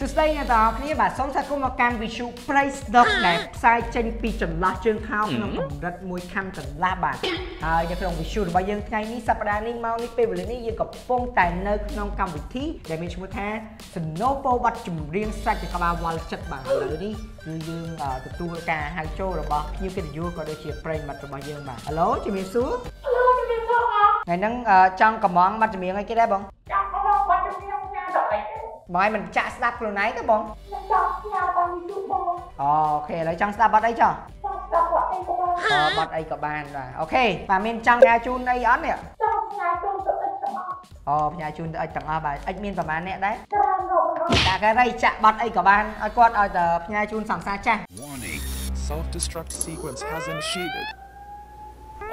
សួស្តីអ្នកទាំងអស់គ្នាបាទសូមស្វាគមន៍មកកាន់ Visu Price Stock ដែលផ្សាយចេញពីចន្លោះជើងខោក្នុងកម្រិតមួយខំចន្លោះបាទហើយនៅក្នុង Visu របស់យើងថ្ងៃនេះសប្តាហ៍នេះមកនេះពេលវេលានេះយើងកំពុងតែនៅក្នុងកម្មវិធីដែលមានឈ្មោះថា Snopo បាត់ចម្រៀងសាច់ក្បាលវល់ចិត្តបាទឥឡូវនេះគឺយើងទទួលការហៅចូលរបស់ភ្ញៀវកិត្តិយសក៏ដូចជាប្រិយមិត្តរបស់យើងបាទហៅជំរាបសួរថ្ងៃហ្នឹងចង់កំងបាត់ចម្រៀងអីគេដែរបងច បងឲ្យមិនចាក់ស្ដាប់ខ្លួនឯងទេបងចង់ញ៉ាំតាមយូរបងអូខេឥឡូវចង់ស្ដាប់បាត់អីចោះចង់ស្ដាប់បាត់អីក៏បានអូបាត់អីក៏បានបាទអូខេបាទមានចង់ញ៉ាំជូនអីអត់នេះចង់ញ៉ាំជូនទៅអិចទាំងអស់អូផ្ញើជូនទៅអិចទាំងអស់បាទអិចមានប្រហែលអ្នកដែរច្រើនតាការីចាក់បាត់អីក៏បានឲ្យគាត់ឲ្យតែផ្ញើជូនសង្សារចាស់ Warning self destruct sequence has initiated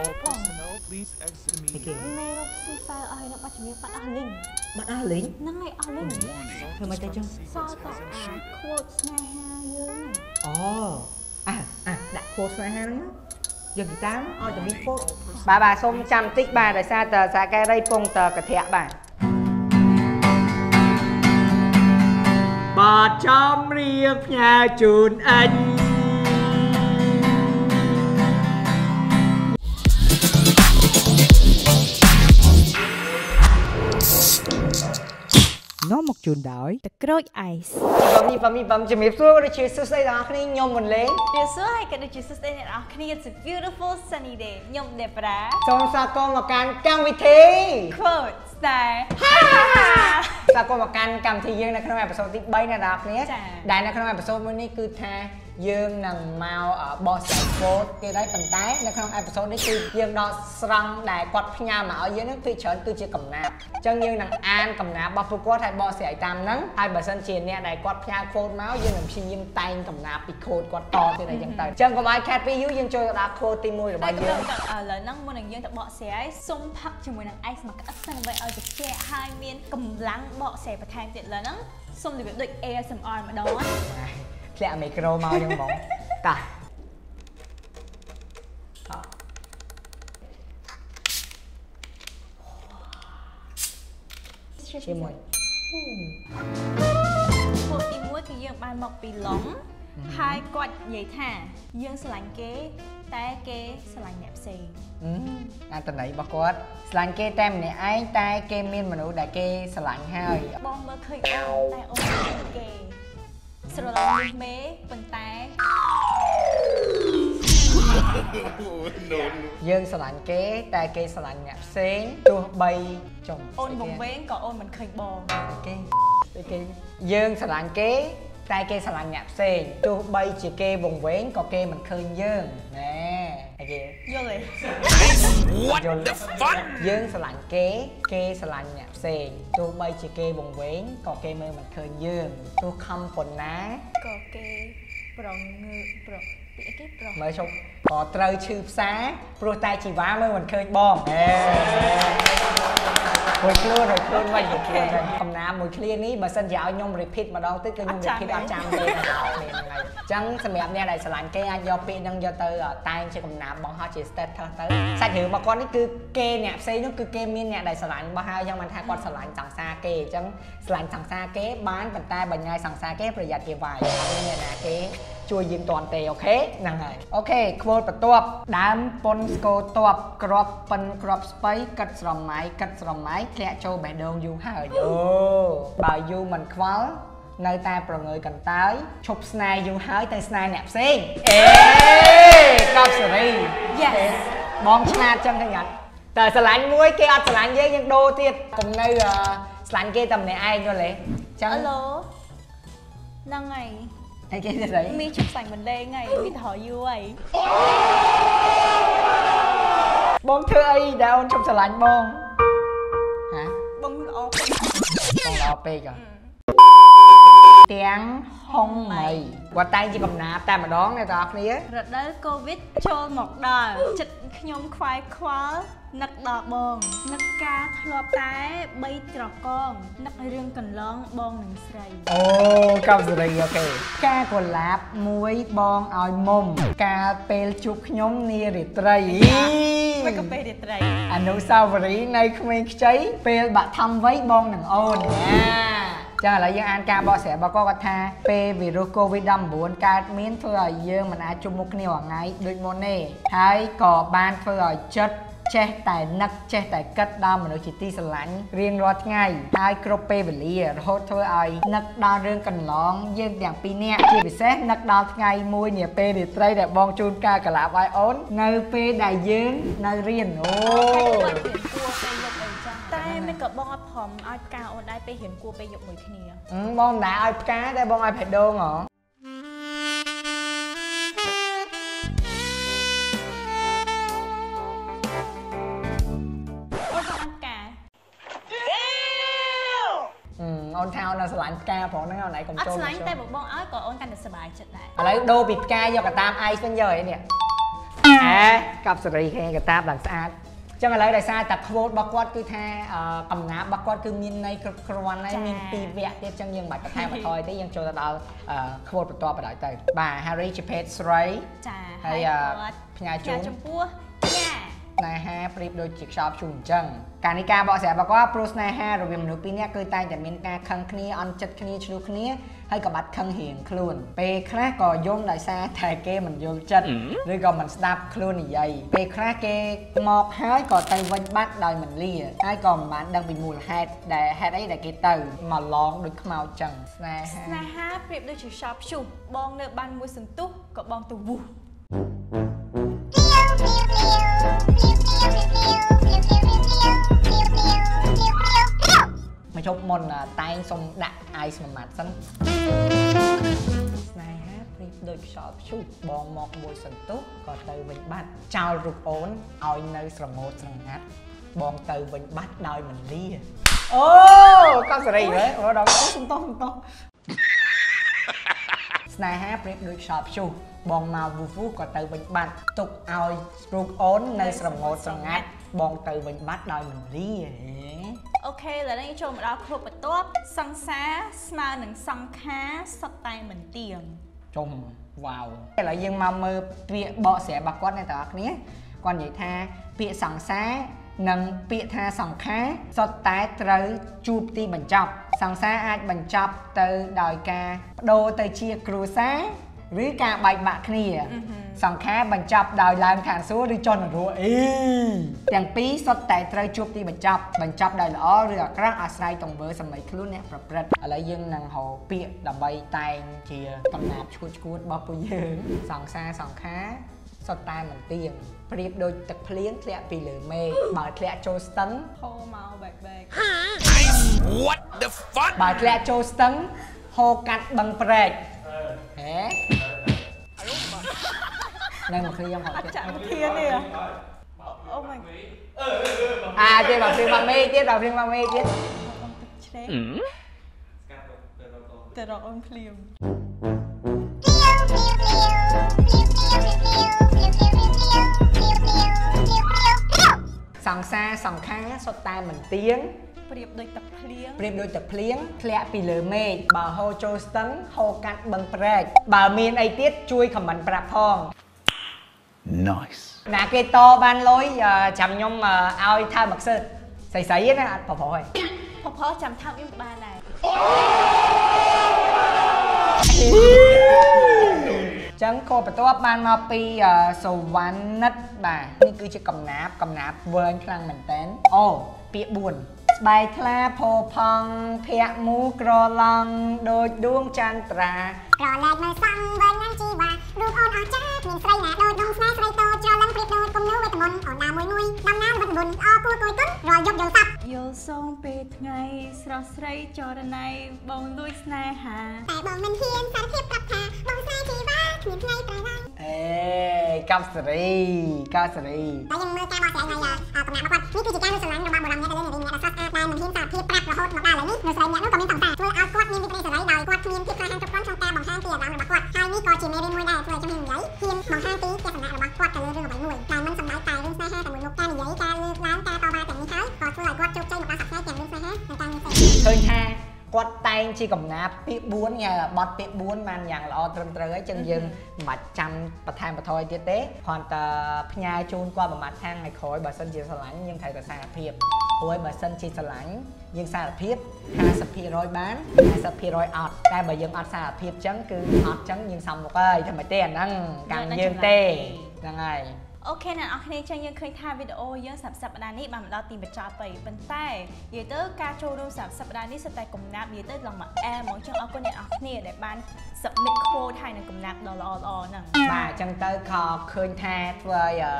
All personnel please exit អូ immediately ខេមេរកស៊ីហ្វែលឲ្យនៅបាត់ជំនាញបាត់អស់លីងបាត់អស់លេងហ្នឹងហើយអស់លីង Warning ធ្វើមិនទៅចឹងសល់តែអា quote ស្នេហាយើងអូអាអាដាក់ខួរស្នេហាហ្នឹងយកហ្គីតាឲ្យតែមានខួរបាទបាទសូមចាំតិចបាទដោយសារតែសាកែរីពងតកធៈបាទបាទចំរៀងផ្ញើជូនអញ No. មកជូនដោយតក្រូចអៃសបងមីបងមីបងជំរាបសួរដូចជាសួស្តីដល់អ្នកគ្នាខ្ញុំមុនលេងវាសួរឲ្យក៏ដូចជាសួស្តីអ្នកនរគ្នា It's a beautiful sunny day ខ្ញុំដេប្រាសូមស្វាគមន៍មកកាន់កម្មវិធី quote style ស្វាគមន៍មកកាន់កម្មវិធីយើងនៅក្នុងអេពីសូតទី3ណាដល់អ្នកគ្នាចា៎ដែលនៅក្នុងអេពីសូតមួយនេះគឺថាយើងនឹងមកបោះស្រាយកូដគេដែរប៉ុន្តែនៅក្នុងអេពីសូតនេះគឺយើងដកស្រង់ដែលគាត់ផ្ញើមកឲ្យយើងនឹងគឺច្រើនគឺជាកំណាព្យអញ្ចឹងយើងនឹងអានកំណាព្យរបស់ពួកគាត់ហើយបោះស្រាយតាមហ្នឹងហើយបើសិនជាអ្នកដែលគាត់ផ្ញើកូដមកយើងនឹងព្យាយាមតែងកំណាព្យពីកូដគាត់តទៀតអីចឹងទៅអញ្ចឹងកុំឲ្យខាត់ពីយូរយើងចូលទៅដល់កូដទី1របស់យើងឥឡូវហ្នឹងមុននឹងយើងទៅបកស្រាយសុំផឹកជាមួយនឹងអៃសមកក្អិតសិនដើម្បីឲ្យត្រជាក់ហើយមានកម្លាំងបកស្រាយបន្ថែមទៀតឥឡូវហ្នឹងសុំរបៀបដូច ASMR ម្ដងណាធ្លាក់មីក្រូមកចឹងហ្មងតោះជាមួយ ពួកទី1គឺយើងបានមកពីឡុងហើយគាត់និយាយថាយើងស្រឡាញ់គេតែគេស្រឡាញ់អ្នកផ្សេងអឺអត្តន័យរបស់គាត់ស្រឡាញ់គេតែម្នាក់ឯងតែគេមានមនុស្សដែលគេស្រឡាញ់ហើយបងមើលឃើញអូនតែអូនមិនឃើញគេស្រឡាញ់នេះមេប៉ុន្តែ យើងស្រឡាញ់គេ តែគេស្រឡាញ់អ្នកផ្សេងទោះបីចុងអូនវង្វេងក៏អូនមិនឃើញបងគេស្អីគេយើងស្រឡាញ់គេតែគេស្រឡាញ់អ្នកផ្សេងទោះបីជាគេវង្វេងក៏គេមិនឃើញយើងណែអីគេយល់ទេ What the fuck យើងស្រឡាញ់គេគេស្រឡាញ់អ្នកផ្សេងទោះបីជាគេវង្វេងក៏គេមើលមិនឃើញយើងទោះខំប៉ុណ្ណាក៏គេប្រងើប្រ ពីអីគេប្រមើលជប់ក៏ត្រូវឈឺផ្សាព្រោះតែជីវ៉ាមើលមិនឃើញបងអេរួចខ្លួនរួចខ្លួនវិញរួចខ្លួនវិញកំណាមមួយឃ្លានេះបើសិនជាឲ្យខ្ញុំ repeat ម្ដងទៀតគឺខ្ញុំ repeat អត់ចាំទេណាបងប្អូនហ្នឹងហើយអញ្ចឹងសម្រាប់អ្នកដែលស្រឡាញ់គេអាចយកពាក្យហ្នឹងយកទៅតែងជាកំណាមបងហោះជា status ទៅសាច់រឿងរបស់គាត់នេះគឺគេអ្នកផ្សេងនោះគឺគេមានអ្នកដែលស្រឡាញ់របស់ហើយអញ្ចឹងមិនថាគាត់ស្រឡាញ់សង្សារគេអញ្ចឹងស្រឡាញ់សង្សារគេបានប៉ុន្តែបើញ៉ាយសង្សារគេប្រយ័ត្នគេវាយអត់មានអ្នកណាគេ ជួយយើងតន់ទេអូខេហ្នឹងហើយអូខេខ្វល់បន្ទាប់ដើមប៉ុនស្គរតបក្របប៉ិនក្របស្បៃកិតស្រមៃកិតស្រមៃធ្លាក់ចូលបេះដូងយូរហើយអូបើយូរមិនខ្វល់នៅតែប្រងើយកន្តើយឈប់ស្នេហ៍យូរហើយទៅស្នេហ៍អ្នកផ្សេងអេកប់សេរី Yes បងឆ្លាតចឹងទៅញ៉ាត់តែស្រឡាញ់មួយគេអត់ស្រឡាញ់យើងយើងដូរទៀតកុំនៅអឺស្រឡាញ់គេតែម្នាក់ឯងយល់ទេចឹងអឡូហ្នឹងហើយ អីគេទៅស្អីមីជប់សាញ់មិនលេងហើយមីទៅរយូរហើយបងធ្វើអី ទាំងហុងមៃគាត់តែងជាកំណាព្យតែម្ដងអ្នកទាំងអស់គ្នារដូវកូវីដចូលមកដល់ចិត្តខ្ញុំខ្វាយខ្វល់នឹកដល់បងនឹកការធ្លាប់តែបីត្រកងនឹករឿងកន្លងបងនឹងស្រីអូកំសេរីអូខេការកុលាបមួយបងឲ្យមុំការពេលជួបខ្ញុំនារាត្រីមិនក៏ពេលរាត្រីអនុស្សាវរីយ៍នៅក្មេងខ្ចីពេលបាក់ធំវ័យបងនឹងអូនណា ចឹងឥឡូវយើងអានការបកស្រាយរបស់គាត់គាត់ថាពេលវីរុស COVID-19 កើតមានធ្វើឲ្យយើងមិនអាចជួបមុខគ្នារាល់ថ្ងៃដូចមុនទេហើយក៏បានធ្វើឲ្យចិត្តចេះតែនឹកចេះតែគិតដល់មនុស្សជាទីស្រឡាញ់រៀងរាល់ថ្ងៃហើយគ្រប់ពេលវេលារហូតធ្វើឲ្យនឹកដល់រឿងកន្លងយើងទាំងពីរនាក់ជាពិសេសនឹកដល់ថ្ងៃមួយនាពេលរាត្រីដែលបងជូនការកលាបឲ្យអូននៅពេលដែលយើងនៅរៀនអូគា ត់រៀនគួរពេលយកអីចឹងតែមិនក៏បងអត់ព្រមឲ្យផ្កាអូនដែរពេលរៀនគួរពេលយកមួយគ្នាអឺបងមិនដែរឲ្យផ្កាតែបងឲ្យបេះដូងហ៎អូនចង់អានផ្កាអឺអូនថាអូននៅស្រឡាញ់ផ្កាផងហ្នឹងអូនឯងកុំអត់ចូលឆ្លាញ់ចូលតែបើបងឲ្យក៏អូនកាន់តែសប្បាយចិត្តដែរឥឡូវដូរពីផ្កាយកកតាមអាយវិញយកអីនេះអេកັບសេរីគេកតាបឡើងស្អាតអញ្ចឹងឥឡូវដោយសារតែ quote របស់គាត់គឺថាអឺកំណាព្យរបស់គាត់គឺមានន័យគ្រប់គ្រាន់ហើយមានពីរវគ្គទៀតអញ្ចឹងយើងមិនបាច់បន្ថែមបន្ថយទេយើងចូលទៅដល់អឺ quote បន្តបណ្ដោយទៅបាទ Harry ជាភេទស្រីចាហើយអឺផ្ញើជូនចំពោះញ៉ាស្នេហាប្រៀបដូចជាខ្យល់ព្យុះអញ្ចឹងការនេះការបកស្រាយរបស់គាត់ព្រោះស្នេហារវាងមនុស្សពីរនាក់គឺតែងតែមានការខឹងគ្នាអន់ចិត្តគ្នាឆ្លោះគ្នា ហើយក៏បាត់ខឹងរៀងខ្លួនពេលខ្លះក៏យំដោយសារតែគេមិនយល់ចិត្តឬក៏មិនស្ដាប់ខ្លួននិយាយពេលខ្លះគេមកហើយក៏ទៅវិញបាត់ដោយមិនលាហើយក៏មិនបានដឹងពីមូលហេតុដែលហេតុអីដែលគេទៅមកឡងដូចខ្មោចអញ្ចឹងស្នេហាស្នេហាប្រៀបដូចជាខ្យល់ព្យុះបងនៅបានមួយសន្ទុះក៏បងទៅវុះមក ជប់មុនអ่าតែងសុំដាក់អាយស្មួយម៉ាត់សិនស្នេហាប្រៀបដូចខ្យល់ព្យុះបងមកមួយសន្ទុះក៏ទៅវិញបាត់ចោលរូបអូនឲ្យនៅស្រមោតស្រងាត់បងទៅវិញបាត់ដោយមិនលាអូកប់សេរីហ៎អូដល់អូសំតោះសំតោះស្នេហាប្រៀបដូចខ្យល់ព្យុះបងមកវូវូក៏ទៅវិញបាត់ទុកឲ្យរូបអូននៅស្រមោតស្រងាត់បងទៅវិញបាត់ដោយមិនលាហេ អូខេឥឡូវនេះចូលមកដល់គ្រប់បន្ទាប់សង្សារស្មើនឹងសង្ខារសុទ្ធតែមិនទៀងចុំវ៉ាវឥឡូវយើងមកមើលពាក្យបកស្រាយរបស់គាត់អ្នកទាំងអស់គ្នាគាត់និយាយថាពាក្យសង្សារនិងពាក្យថាសង្ខារសុទ្ធតែត្រូវជួបទីបញ្ចប់ សង្សារអាចបញ្ចប់ទៅដោយការបដូរទៅជាគ្រួសារ ឬការបែកបាក់គ្នា សង្ខារបញ្ចប់ដោយឡើងឋានសួគ៌ឬចុះនរកអីទាំងពីរសុទ្ធតែត្រូវជួបទីបញ្ចប់បញ្ចប់ដោយល្អឬអាក្រក់អាស្រ័យទង្វើសម្ដីខ្លួនអ្នកប្រព្រឹត្តឥឡូវយើងនឹងហៅពាក្យដើម្បីតែងជាកំណាព្យឈួតឈួតរបស់ពួកយើងសង្សារសង្ខារសុទ្ធតែមិនទៀងប្រៀបដូចទឹកភ្លៀងធ្លាក់ពីលើមេឃបើធ្លាក់ចូលស្ទឹងហូរមកបែកបែក What the fuck? បើធ្លាក់ចូលស្ទឹងហូរកាត់បឹងព្រែក ហេនៅមកគ្នាខ្ញុំហៅអត់ទៀតចាក់វិធានទេអូ my អាទៀតបើព្រៀងមកមេទៀតបើព្រៀងមកមេទៀតបងទឹកឆ្លេទៅរកអូនភ្លាមសង្សារសង្ខារសុទ្ធតែមិនទៀង ប្រៀបដូចទឹកភ្លៀងប្រៀបដូចទឹកភ្លៀងធ្លាក់ពីលើមេឃបើហូរចូលស្ទឹងហូរកាត់បឹងព្រែកបើមានអីទៀតជួយខមមិនប្រាប់ផង Nice. ណាគេតបានលុយអឺចាំខ្ញុំអឺឲ្យថើមកសើស្រីស្រីៗណាអត់ប្រប្រុសទេផផចាំថើបខ្ញុំក៏បានដែរចឹងក៏បន្ទាប់បានមកពីអឺសវណ្ណិតបាទនេះគឺជាកំណាបកំណាបវែងខ្លាំងមែនតើអូពាក្យ4 ស្បែកថ្លាផោផង់ភាក់មូក្រឡង់ដូចដួងចន្ទ្រាក្រឡែកមើលសំវិញនឹងជីវ៉ារូបអូនអស្ចារ្យគ្មានស្រីណាដូចដងស្នេហ៍ស្រីតូចច្រឡឹងព្រៀបដូចគំនូវេទមន្តអូនដើរមួយមួយដំណើរវិតបុនអគួរគួយគុណរាល់យប់យល់សັບយល់សងពេលថ្ងៃស្រស់ស្រីចរណៃបងលួចស្នេហាតែបងមិនហ៊ានសារភាពប្រាប់ថាបងស្នេហ៍ជីវ៉ាគ្មានថ្ងៃប្រឡាយអេកាប់សេរីកាប់សេរីតែយើងមើលការបកស្រាយនៃកំណាប់របស់គាត់នេះគឺជាការលើកសម្លាញ់របស់បុរ សម្នាក់ទៅលើនារីម្នាក់ដែលស្រស់ស្អាតដែលមិនហ៊ានសារភាពប្រាប់រហូតមកដល់ឥឡូវនេះនៅស្រីម្នាក់នោះក៏មានសង្សារធ្វើឲ្យគាត់មានវិក្រីសេរីដោយគាត់គ្មានភាពក្លាហានគ្រប់គ្រាន់ក្នុងការបង្ហាញពីអារម្មណ៍របស់គាត់ហើយនេះក៏ជាមេរៀនមួយដែរធ្វើ គាត់ជោគជ័យមកដល់សក្តិទាំងរឿងស្នេហានិងការងារផ្សេងឃើញថាគាត់តែងតែងជាកំណាព្យពាក្យ4ញ៉ែបត់ពាក្យ4បានយ៉ាងល្អត្រឹមត្រូវហើយចឹងយើងមិនបាច់ចាំបន្ថែមបន្ថយទៀតទេគ្រាន់តែផ្ញើជូនគាត់ប្រហែលខាងថ្ងៃក្រោយបើសិនជាស្រឡាញ់យើងត្រូវតែសារភាពព្រោះឲ្យបើសិនជាស្រឡាញ់យើងសារភាព50%បាន50%អត់តែបើយើងអត់សារភាពចឹងគឺអត់ចឹងយើងសំមុខហើយតែមិនទេអាហ្នឹងកម្មយើងទេហ្នឹងហើយ អូខេអ្នកនរគ្នាចឹងយើងឃើញថាវីដេអូយើងសម្រាប់សប្តាហ៍នេះបានមកដល់ទីបញ្ចប់ទៅប៉ុន្តែនិយាយទៅការចូលរួមសម្រាប់សប្តាហ៍នេះសិតតែកំណាប់និយាយទៅឡើងមកអែហ្មងចឹងអរគុណអ្នកនរគ្នាដែលបាន submit quote ហើយនឹងកំណាប់ដ៏ល្អល្អហ្នឹងបាទអញ្ចឹងទៅខឃើញថាធ្វើឲ្យអឺ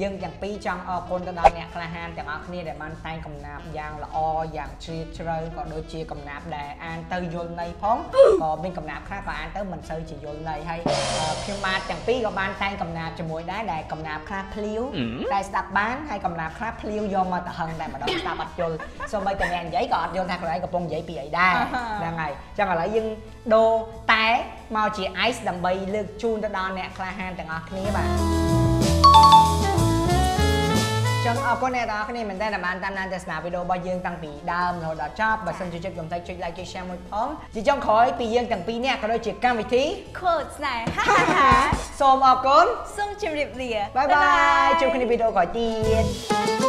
យើងទាំងពីរចង់អរគុណទៅដល់អ្នកក្លាហានទាំងអស់គ្នាដែលបានតែងកំណាព្យយ៉ាងល្អយ៉ាងជ្រាលជ្រៅក៏ដូចជាកំណាព្យដែលអានទៅយល់ន័យផងក៏មានកំណាព្យខ្លះក៏អានទៅមិនសូវជាយល់ន័យហើយអឺខ្ញុំបាទទាំងពីរក៏បានតែងកំណាព្យជាមួយដែរដែលកំណាព្យខ្លះភ្លាវតែស្ដាប់បានហើយកំណាព្យខ្លះភ្លាវយកមកទៅហឹងតែម្ដងស្ដាប់អត់យល់សូម្បីតែអ្នកនិយាយក៏អត់យល់ថាខ្លួនឯងកំពុងនិយាយពីអីដែរហ្នឹងហើយអញ្ចឹងឥឡូវយើងដូរតែមកជា ice ដើម្បីលើកជូនទៅដល់អ្នកក្លាហានទាំងអស់គ្នាបាទ ចឹងអរគុណអ្នកទាំងអស់គ្នាមែនតើដែលបានតាមដានទស្សនាវីដេអូរបស់យើងតាំងពីដើមរហូតដល់ចប់បើសិនជាចិត្តកុំភ្លេចចុច like ចុច share មួយផងជាចុងក្រោយពីយើងទាំងពីរនាក់ក៏ដូចជាកម្មវិធី quote ស្នេហាសូមអរគុណសូមជម្រាបលាបាយបាយជួបគ្នាវីដេអូក្រោយទៀត